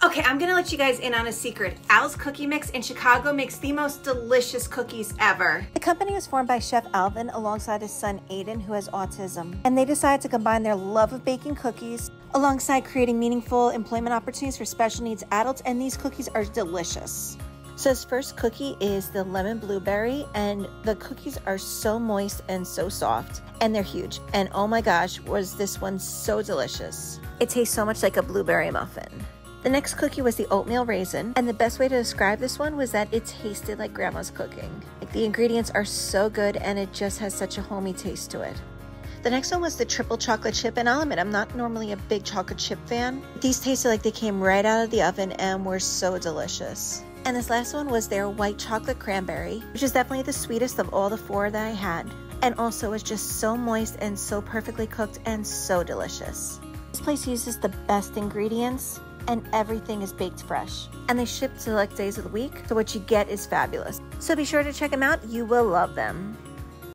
Okay, I'm gonna let you guys in on a secret. Al's Cookie Mixx in Chicago makes the most delicious cookies ever. The company was formed by Chef Alvin alongside his son Aiden, who has autism, and they decided to combine their love of baking cookies alongside creating meaningful employment opportunities for special needs adults, and these cookies are delicious. So his first cookie is the lemon blueberry and the cookies are so moist and so soft and they're huge. And oh my gosh, was this one so delicious. It tastes so much like a blueberry muffin. The next cookie was the oatmeal raisin, and the best way to describe this one was that it tasted like grandma's cooking. Like the ingredients are so good and it just has such a homey taste to it. The next one was the triple chocolate chip, and I'll admit I'm not normally a big chocolate chip fan. These tasted like they came right out of the oven and were so delicious. And this last one was their white chocolate cranberry, which is definitely the sweetest of all the four that I had, and also was just so moist and so perfectly cooked and so delicious. This place uses the best ingredients and everything is baked fresh. And they ship select days of the week, so what you get is fabulous. So be sure to check them out, you will love them.